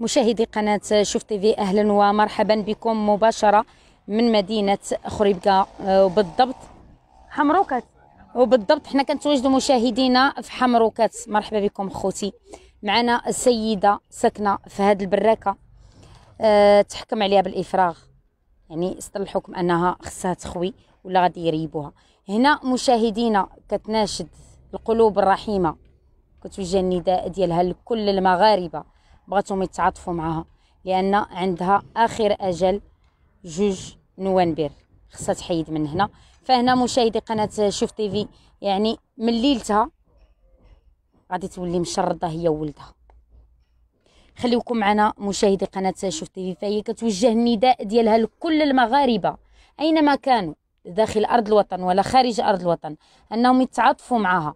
مشاهدي قناة شوف تيفي أهلا ومرحبا بكم مباشرة من مدينة خريبكة آه، وبالضبط حمروكات. وبالضبط حنا كنتواجدوا مشاهدينا في حمروكات. مرحبا بكم خوتي. معنا السيدة ساكنة في هذه البراكة أه تحكم عليها بالإفراغ. يعني اصدر الحكم أنها خصها تخوي ولا غادي يريبوها. هنا مشاهدينا كتناشد القلوب الرحيمة. كتوجه النداء ديالها لكل المغاربة. بغاتهم يتعاطفوا معها لأن عندها آخر أجل جوج نونبر خصها تحيد من هنا. فهنا مشاهدي قناة شوف تيفي يعني من ليلتها غادي تولي مشردة هي وولدها خليوكم معنا مشاهدي قناة شوف تيفي فهي كتوجه النداء ديالها لكل المغاربة أينما كانوا داخل أرض الوطن ولا خارج أرض الوطن أنهم يتعاطفوا معها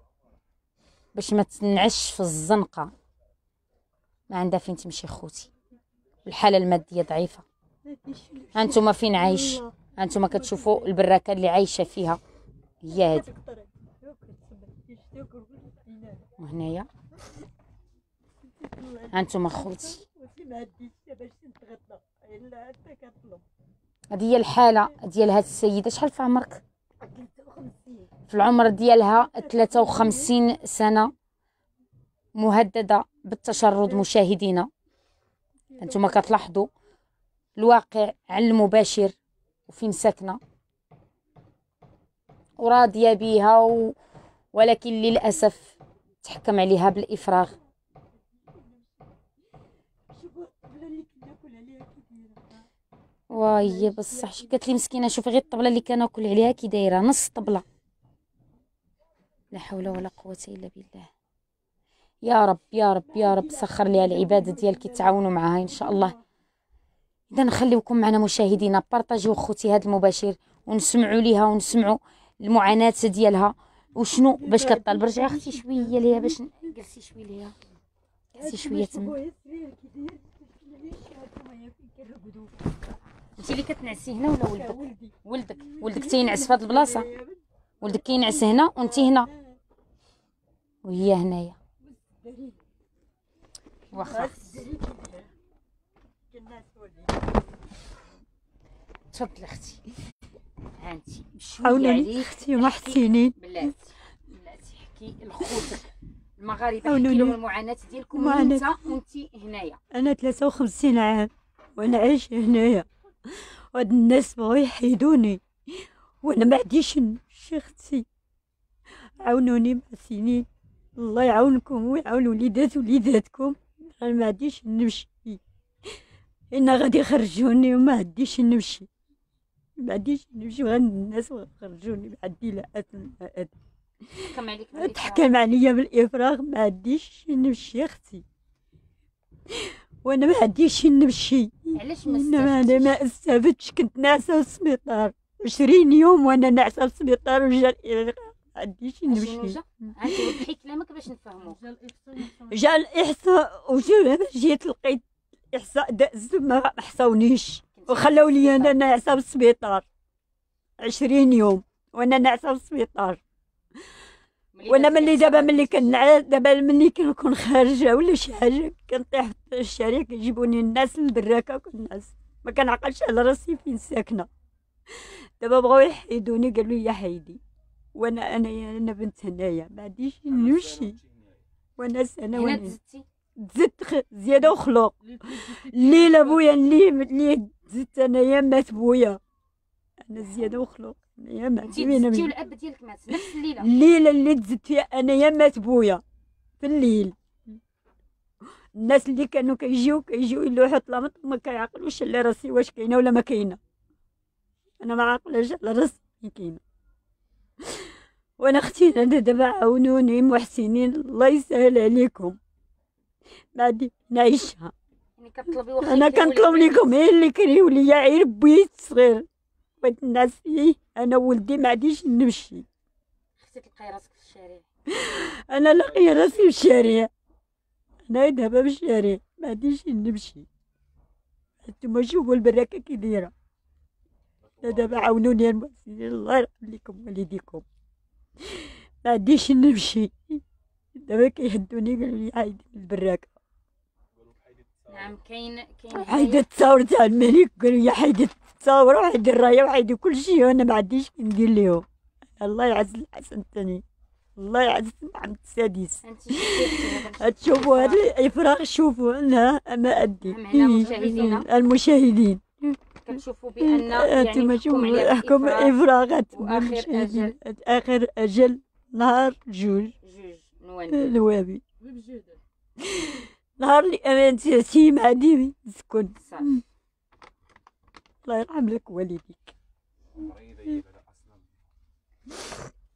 باش ما تنعش في الزنقة. ما عندها فين تمشي خوتي. الحالة المادية ضعيفة. هانتوما فين عايش؟ هانتوما كتشوفوا البراكه اللي عايشة فيها هي هذه وهنايا. هانتوما خوتي. هذه هي الحالة ديال هاد السيدة. شحال في عمرك؟ في العمر ديالها 53 سنة. مهددة بالتشرد مشاهدينا. أنتم كتلاحظوا الواقع على المباشر وفين ساكنه وراضية بها و... ولكن للأسف تحكم عليها بالإفراغ. وهي بصح قالت لي مسكينة شوفي غير الطبلة اللي كناكل عليها كي دايرة نص طبلة. لا حول ولا قوة إلا بالله. يا رب يا رب يا رب. سخر لي العبادة ديالك يتعاونوا معها إن شاء الله. إذا نخليكم معنا مشاهدينا بارطاجيو خوتي هذا المباشر ونسمعوا ليها ونسمعوا المعاناة ديالها. وشنو؟ باش كطالب رجعي أختي شوية ليها باش جلسي شوية ليها. جلسي شوية. تما انت اللي كتنعسي هنا ولا ولدك؟ ولدك. ولدك تينعس في هذه البلاصة؟ ولدك كينعس هنا وانت هنا. وهي هنايا. واخا تفضل أختي هانتي عاونوني أختي محسنين بلاتي بلاتي حكي لخوتك المغاربه حكي لهم المعاناه ديالكم انت وانت هنايا أنا 53 عام وأنا عايشه هنايا وهاد الناس بغاو يحيدوني وأنا ما عنديش شي أختي عاونوني محسنين الله يعاونكم ويعاون وليدات وليداتكم. أنا ما عنديش نمشي. أنا غادي يخرجوني وما عنديش نمشي. ما عنديش نمشي غير الناس يخرجوني. ما عندي لا اثم لا اثم تحكم عليك تحكم عليا بالإفراغ. ما عنديش نمشي أختي. وأنا ما عنديش نمشي. علاش ما أنا ما استفدتش كنت ناعسه في السبيطار. 20 يوم وأنا ناعسه في السبيطار وجا الإفراغ. عنديش نمشي. انت كلامك باش نفهمو. جا الإحصاء وجا جيت لقيت الاحصاء داز ما حصاونيش وخلاو لي أنا ناعسه في السبيطار. عشرين يوم وأنا ناعسه في السبيطار. وأنا ملي دابا ملي كنعس دابا ملي كنكون خارجة ولا شي حاجة كنطيح في الشارع كيجيبوني الناس للبراكة كنعس ما كنعقلش على راسي فين ساكنة. دابا بغاو يحيدوني قالوا لي حيدي. وأنا أنا أنا بنت هنايا ما عنديش نمشي وأنا سنه وأنا زدت زيادة وخلوق. الليلة بويا اللي اللي زدت انايا مات بويا؟ أنا زيادة وخلوق. انايا مات وين انتي والأب ديالك مات نفس الليلة. الليلة اللي تزدت فيها انايا مات بويا في الليل. الناس اللي كانوا كيجيو كيجيو يلوحوا طلامط ما كيعقلوش على راسي واش كاينة ولا ما كاينة. أنا ما عاقلاش على راسي كاينة. وأنا أختي أنا دابا عاونوني محسنين الله يسهل عليكم. بعد نعيشها. يعني أنا كنطلب لكم هي اللي كريو ليا غير بويت صغير. بغيت الناس فيه أنا ولدي ما عاديش نمشي. خصك تلقاي راسك في الشارع. أنا لاقيه راسي في الشارع. أنا دابا في الشارع ما عاديش نمشي. انتما شوفوا البركة كي دايرة. دابا عاونوني المحسنين الله يرحم لكم والديكم ما عنديش نمشي. دابا كيهدوني قالوا لي عايدي البراكه نعم كاين كاين حيدوا التصاور تاع الملك. قالوا يا حيدوا التصاور وحيدوا الراية وحيدوا كل شيء وأنا ما عنديش ندير لهم الله يعز الحسن الثاني. الله يعز محمد السادس. تشوفوا هذا الافراغ شوفوا لا ما ادي. المشاهدين. كتشوفوا بأن يعني احكم إفراغات. وآخر المشاهدين. آخر أجل. نهار جوج. جوج. نوابي نهار اللي امانتي سيم عديمي سكن صافي الله يرحم لك والديك.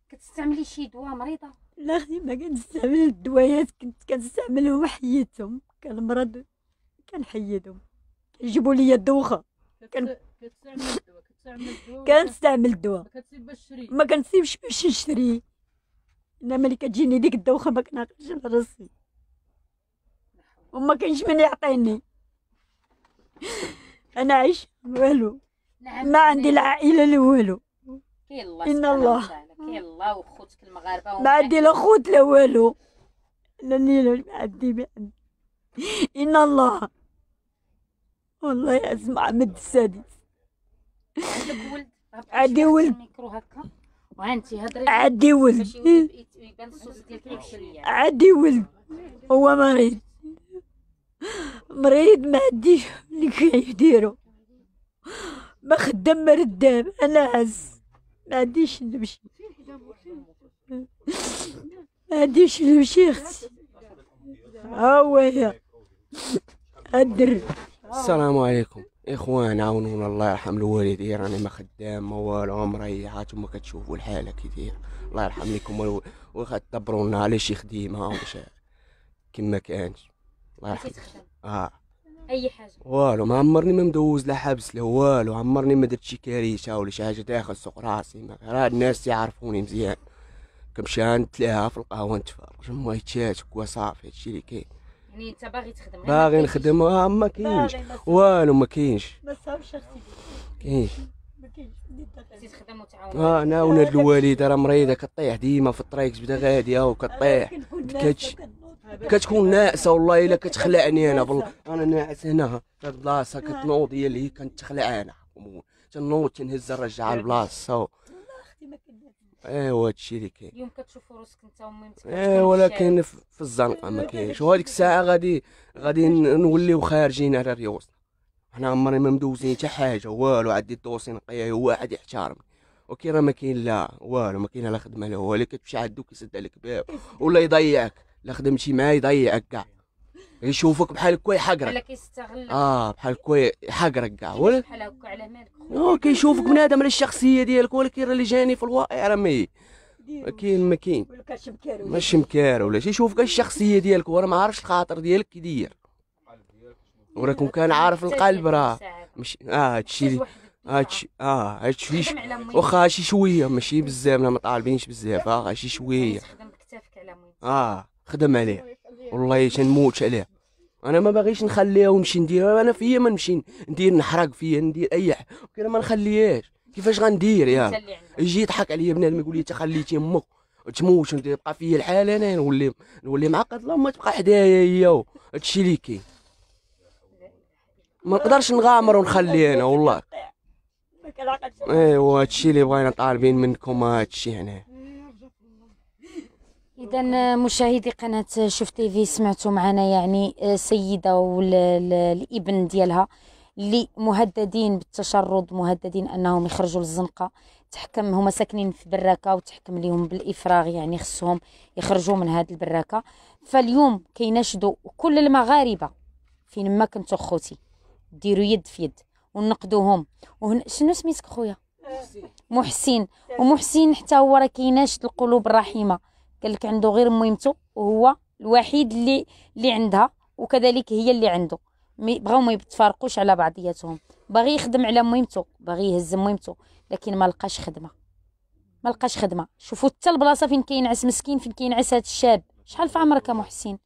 كتستعملي شي دواء مريضة؟ لا أختي ما كنستعمل الدوايات. كنت كنستعملهم حيدتهم كان مرض كنحيدهم يجيبوا لي الدوخة. كنستعمل الدواء ما كنسيبش باش نشري انما ملي كتجيني ديك الدوخة ما كنعقلش على راسي. وما كاينش من يعطيني. أنا عايش والو. نعم ما عندي العائلة لا والو. كاين الله سبحانه الله. كاين الله وخوتك المغاربة ما عندي لا خوت لا والو. لا ليلة ما عندي ما عندي. إن الله. والله يعز محمد السادس. عندك ولد عندي ولد. الميكرو هكا وانتي هضري عندي ولد يبان الصوت ديالك عندي ولد هو مريض مريض ما عنديش اللي كيديرو ما خدام ما ردام. أنا عز ما عنديش نمشي ما عنديش نمشي أختي ها هو هي الدر السلام عليكم. إخوان عاونونا. الله يرحم الوالدين راني ما خدام ما والو مريح هانتوما كتشوفوا الحالة كي داير الله يرحم لكم واخا تدبرونا. على شي خديمة؟ ولا شي؟ كما كانش الله يرحم. آه. أي حاجة؟ والو ما عمرني ما مدوز لا حبس لا والو. عمرني ما درت شي كارثة ولا شي حاجة. داخل سوق راسي. ما راه الناس يعرفوني مزيان. كنمشي نتلاها في القهوة نتفرج. ما يتشات وصافي هادشي اللي كاين. يعني انت باغي تخدم باغي. نخدم. آه، ما كاينش. والو ما كاينش. ما صابش أختي كاينش. ما كاينش. تزيد تخدم وتعاون آه ناونا هاد الوالده راه مريضة كطيح ديما في الطريق تبدا غادية وكطيح. كتش- كتكون ناعسه والله إلا كتخلعني أنا بالله أنا ناعس هنا في هاد البلاصه كتنوض هي اللي كنتخلع أنا. تنوض تنهز نرجع البلاصه ايوا هادشي اللي كاين. اليوم كتشوفوا راسك انت وميمتك إيه ولكن في الزنقة ما كاينش. وهاديك الساعة غادي غادي نوليو خارجين على ريوسنا حنا عمرنا ما مدوزين حتى حاجة والو عندي الدوسي نقيه واحد يحترمني. وكي راه ما كاين لا والو ما كاين لا خدمة لا والو كتمشي عندو كيسد عليك باب. ولا يضيعك. لا خدمتي معاه يضيعك كاع. يشوفك بحال كوا يحقرك بحال كيستغل آه بحال كوا يحقرك كاع ولا بحال هكا على مالك هو كيشوفك بنادم على الشخصية ديالك ولكن راه اللي جاني في الواقع راه ما كاين ما كاين. ماشي مكار ولا شي. شوف الشخصية ديالك وراه ما عارفش الخاطر ديالك كي داير وراكم كان عارف القلب راه. مش آه هادشي هادشي آه هادشي واخا شي شوية ماشي بزاف ما طالبينش بزاف آه شي شوية. آه خدم عليه. والله تنموت عليه. أنا ما باغيش نخليها ونمشي ندير أنا فيا ما نمشي ندير نحرق فيا ندير أي حاجة. كي ما نخليهاش. كيفاش غندير يا عندك يجي يضحك عليا بنادم يقول لي أنت خليتي أمك تموت تبقى فيا الحال أنا نولي نولي معقد. لا ما تبقى حدايا هي هادشي اللي كاين. ما نقدرش نغامر ونخلي أنا والله. ايوا هادشي اللي بغينا طالبين منكم هادشي هنا اذا مشاهدي قناة شوف تي في سمعتوا معنا يعني آه، سيدة والابن ديالها اللي مهددين بالتشرد مهددين أنهم يخرجوا للزنقة. تحكم هما ساكنين في براكة وتحكم ليهم بالإفراغ يعني خصهم يخرجوا من هذه البراكة. فاليوم كيناشدوا كل المغاربة. فين ما كنتو خوتي ديروا يد في يد ونقدوهم. وهن... شنو سميتك خويا؟ محسن. ومحسن حتى هو راه كيناشد القلوب الرحيمة. قال لك عنده غير ميمته وهو الوحيد اللي اللي عندها وكذلك هي اللي عنده. بغاو ما يتفارقوش على بعضياتهم. باغي يخدم على ميمته باغي يهز ميمته لكن ما لقاش خدمة. ما لقاش خدمة. شوفوا حتى البلاصة فين كينعس مسكين فين كينعس هذا الشاب. شحال في عمرك يا محسن؟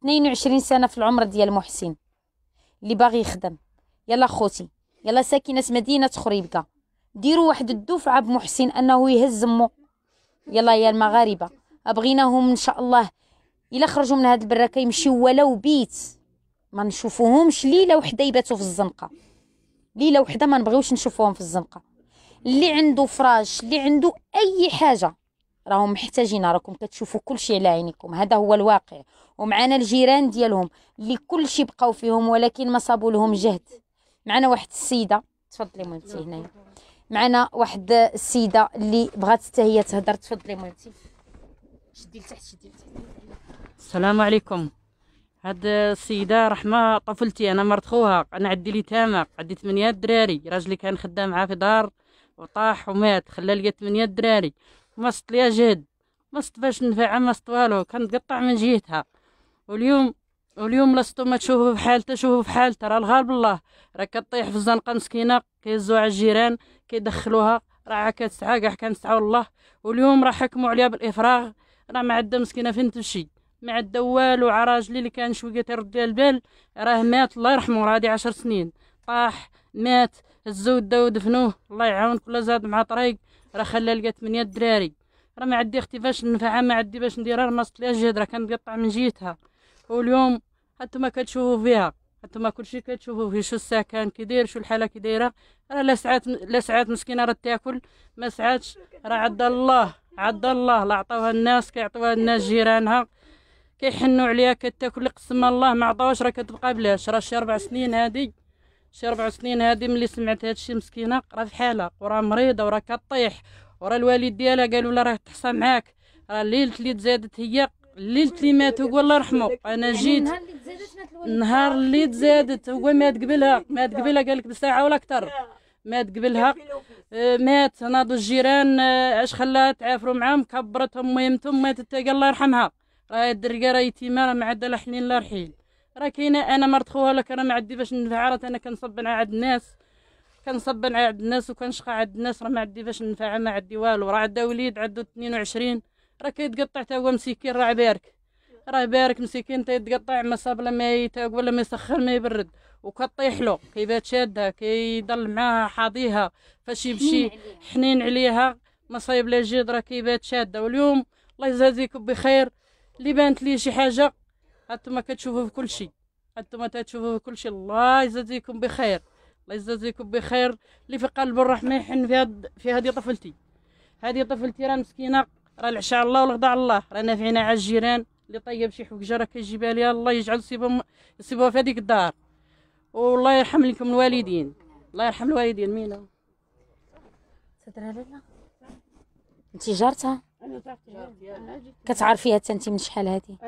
22 سنة في العمر ديال محسن. اللي باغي يخدم. يلا خوتي يلا ساكنة مدينة خريبكه ديروا واحد الدفعه بمحسن أنه يهز مو يلا يا المغاربة بغيناهم إن شاء الله. إلا خرجوا من هاد البراكه يمشيو ولو بيت ما نشوفوهمش ليلة وحدة يباتوا في الزنقة. ليلة وحدة ما نبغيوش نشوفوهم في الزنقة. اللي عنده فراش اللي عنده أي حاجة راهم محتاجين راكم كتشوفوا كل شيء على عينيكم. هذا هو الواقع. ومعنا الجيران ديالهم اللي كل شيء بقاو فيهم ولكن ما صابوا لهم جهد. معنا واحد السيدة. تفضلي مهمتي هنايا. معنا واحد السيده اللي بغات حتى هي تهضر تفضلي مهمتي شدي لتحت شدي لتحت. السلام عليكم. هاد السيدة رحمة طفلتي أنا مرت خوها أنا عندي لي تامة عندي ثمانية دراري. راجلي كان خدام معاه في دار وطاح ومات خلى لي ثمانية دراري. ما ليا جهد ما باش نفعها ما والو كانت تقطع من جهتها. واليوم واليوم لستو ما تشوفوا في حالته شوفوا في حالته راه الغالب الله. راه كطيح في الزنقة مسكينة كيهزوها على الجيران كيدخلوها راه كتسعى كاع كنسعى الله واليوم راه حكموا عليها بالإفراغ. راه ما عندها مسكينة فين تمشي؟ ما عندها والو عراجلي اللي كان شوية ترد لها البال راه مات. الله يرحمه راه هادي عشر سنين. طاح مات. هزوه داو دفنوه الله يعاون كل زاد مع طريق. راه خلى لقى ثمانية دراري. راه ما عندي أختي فاش ننفعها ما عندي باش نديرها راه ما ليها جهد راه كنقطع من جهتها واليوم هانتوما كتشوفوا فيها. هانتوما كلشي كتشوفوا فيه شو السكن كي داير شو الحالة كي دايرة؟ راه لا ساعات لا ساعات مسكينة راه تاكل ما ساعاتش. راه عدا الله عدا الله. لا عطاوها الناس كيعطوها الناس جيرانها كيحنوا عليها كتاكل قسم الله. ما عطاوهاش راه كتبقى بلاش. راه شي ربع سنين هادي شي ربع سنين هادي ملي سمعت هادشي مسكينة راه في حالها وراه مريضة وراه كطيح وراه الوالد ديالها قالوا لها راه تحصى معاك. راه الليلة اللي تزادت هي الليلة اللي مات هو الله يرحمه. أنا جيت النهار اللي تزادت هو مات قبلها مات قبلها قال لك بساعة ولا أكثر. مات قبلها مات. ناضوا الجيران آه، أش خلاها تعافروا معاهم؟ كبرتهم ميمتهم ماتت. الله يرحمها. راه الدرقة راه يتيمة راه ما عندها لا حنين لا رحيل. راه كاينة أنا مرت خوها لك راه ما عندي باش ننفعها راه أنا كنصب على عند الناس. كنصب على عند الناس وكنشقى عند الناس. راه ما عندي باش ننفعها ما عندي والو. راه عندها وليد عنده 22 راه كيتقطع تا هو مسكين راه بارك. راه بارك مسكين تيتقطع ما صاب لا ما يتاكل ولا ما يسخن ما يبرد. وكطيح له كيبات شادها كيضل معاها حاضيها فاش يمشي حنين عليها. ما صايب لا جيد راه كيبات شادة. واليوم الله يجازيكم بخير. اللي بانت لي شي حاجة هانتوما كتشوفوا في كل شيء هانتوما تشوفوا في كل شيء الله يجازيكم بخير. الله يجازيكم بخير. اللي في قلب الرحمه يحن في هاد في هذه طفلتي. هذه طفلتي راه مسكينة. راه العشاء الله والغدا على الله. راه نافعين على الجيران اللي طيب شي حويجه راه كيجيبها ليها الله يجعل يصيبهم يصيبوها في هذيك الدار. والله يرحم لكم الوالدين. الله يرحم الوالدين مينا. تهضر لا انت جارتها؟ كتعرفيها حتى أنت من شحال هادي؟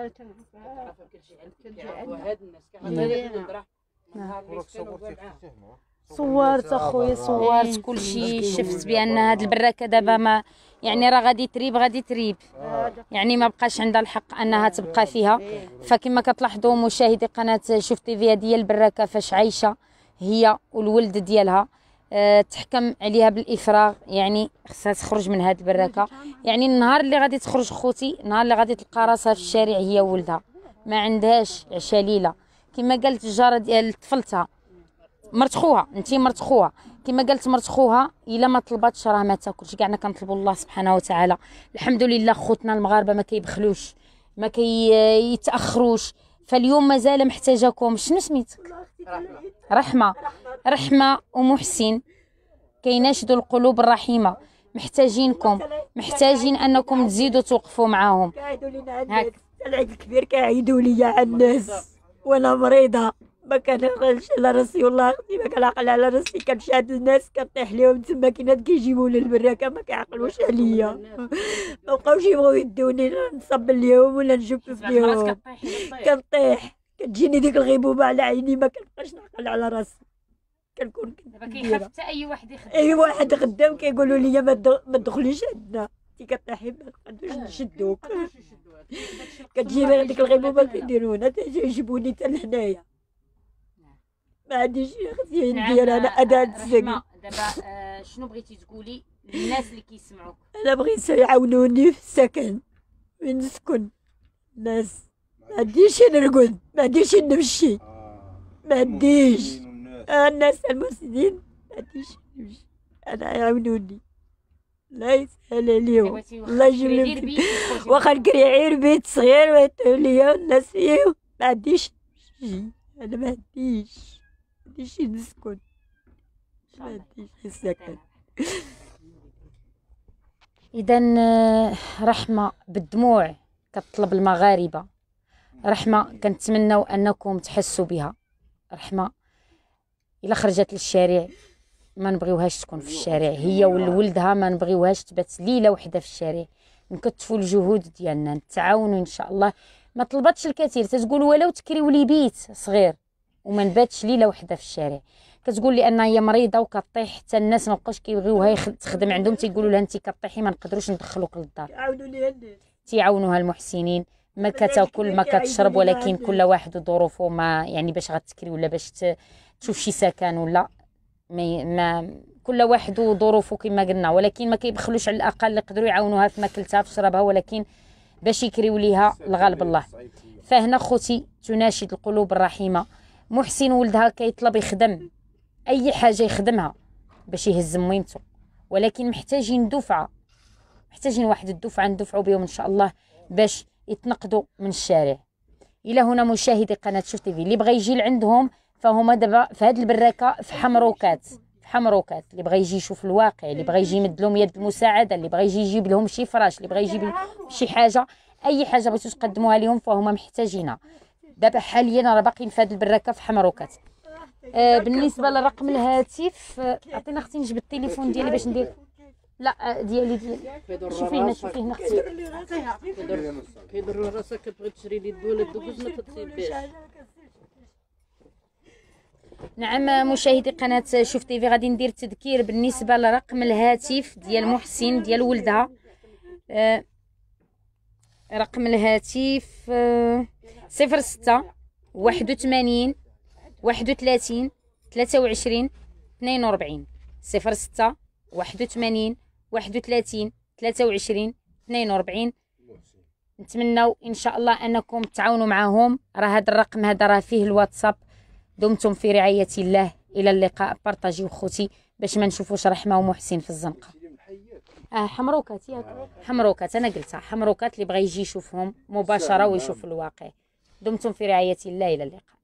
صورت أخويا صورت كلشي شفت بأن هاد البراكه دابا ما يعني راه غادي تريب غادي تريب. يعني ما بقاش عندها الحق أنها تبقى فيها. فكما كتلاحظوا مشاهدي قناة شوف تيفي هي البراكه فاش عايشة هي والولد ديالها آه، تحكم عليها بالإفراغ. يعني خصها تخرج من هاد البراكه يعني النهار اللي غادي تخرج خوتي النهار اللي غادي تلقى راسها في الشارع هي وولدها ما عندهاش عشا ليلة. كما قالت الجارة ديال طفلتها. مرت خوها انت مرت خوها كما قالت مرت خوها إلا ما طلباتش راه ما تاكلش. كاعنا كنطلبوا الله سبحانه وتعالى. الحمد لله خوتنا المغاربة ما كيبخلوش ما كيتاخروش فاليوم مازال محتاجاكم. شنو سميتك؟ رحمة. رحمة ومحسن كيناشدوا القلوب الرحيمة. محتاجينكم. محتاجين أنكم تزيدوا توقفوا معاهم. كيعيدوا لينا العيد الكبير كيعيدوا ليا على الناس. وأنا مريضة. ما كنعقلش على راسي والله أختي ما كنعقل على راسي كنشاهد الناس كطيح ليهم تما كاينات كيجيبوا لي البراكه ما كيعقلوش عليا. ما بقاوش يبغيو يدوني نصب ليهم ولا نجفف ليهم كنطيح كتجيني ديك الغيبوبة على عيني ما كنبقاش نعقل على راسي. كنكون كبيرة. حتى أي واحد يخدم. أي واحد خدام كيقولوا لي ما تدخ- ما تدخليش عندنا. انت كطيحي ما نقدروش نشدوك. كتجيب هذيك الغيبوبة كيديرونا تيجيبوني حتى لهنايا. ما عنديش خزين ندير أنا اداه السجن دابا آه، شنو بغيتي تقولي للناس اللي كيسمعوك؟ أنا بغيت يعاونوني في السكن وين نسكن؟ الناس. ما عنديش نرقد ما عنديش نمشي. ما عنديش. آه، الناس المسنين ما عنديش نمشي. أنا يعاونوني. الله يسهل عليهم. الله يجيب لهم واخا نكري عير بيت صغير ويتو ليا الناس فيه ما عنديش أنا ما عنديش. ما عنديش شي نسكن ما عنديش شي سكن اذا رحمه بالدموع كتطلب المغاربه رحمه كنتمنوا انكم تحسوا بها رحمه الا خرجت للشارع ما نبغيوهاش تكون في الشارع هي وولدها ما نبغيوهاش تبات ليله وحده في الشارع نكتفوا الجهود ديالنا نتعاونوا ان شاء الله ما طلبتش الكثير تتقول ولو تكريو لي بيت صغير وما نباتش ليلة وحدة في الشارع. كتقول لي انها هي مريضة وكطيح حتى الناس ما بقاوش كيبغيوها تخدم عندهم تيقولوا لها انت كطيحي ما نقدروش ندخلوك للدار. تيعاونوها المحسنين. ما كتاكل ما كتشرب ولكن كل واحد وظروفه ما يعني باش غتسكري ولا باش تشوف شي سكن ولا ما, ما كل واحد وظروفه كما قلنا. ولكن ما كيبخلوش على الأقل يقدروا يعاونوها في ماكلتها في شرابها ولكن باش يكريو ليها الغالب الله. فهنا خوتي تناشد القلوب الرحيمة. محسن ولدها كيطلب يخدم. أي حاجة يخدمها باش يهز ميمته ولكن محتاجين دفعة. محتاجين واحد الدفعة ندفعوا بهم إن شاء الله باش يتنقدوا من الشارع. إلى هنا مشاهدي قناة شوف تيفي اللي بغى يجي لعندهم فهما دابا في هذه البراكه في حمروكات. في حمروكات. اللي بغى يجي يشوف الواقع اللي بغى يجي يمد لهم يد المساعدة اللي بغى يجي يجيب لهم شي فراش اللي بغى يجيب شي حاجة. أي حاجة بغيتو تقدموها لهم فهما محتاجينها. دابا حاليا راه باقيين في هذه البراكه في حمروكات. آه بالنسبة لرقم الهاتف آه، عطينا أختي نجبد التليفون ديالي باش ندير لا آه، ديالي ديالي. شوفي هنا شوفي هنا أختي. كيضروا راسك كتبغي تشري لي الدولة دوز ما نعم مشاهدي قناة شوف تيفي غادي ندير تذكير بالنسبة لرقم الهاتف ديال محسن ديال ولدها. آه، رقم الهاتف آه، صفر ستة واحد وثمانين واحد وثلاثين ثلاثة وعشرين اثنين وربعين صفر ستة واحد وثمانين واحد وثلاثين ثلاثة وعشرين اثنين وربعين نتمنوا إن شاء الله أنكم تعاونوا معهم راه هذا الرقم هذا راه فيه الواتساب. دمتم في رعاية الله. إلى اللقاء. بارطاجيو خوتي باش ما نشوفوش رحمة ومحسن في الزنقة. آه حمروكات ياك. حمروكات. أنا قلتها. حمروكات اللي بغى يجي يشوفهم مباشرة ويشوف الواقع. دمتم في رعاية الله إلى اللقاء.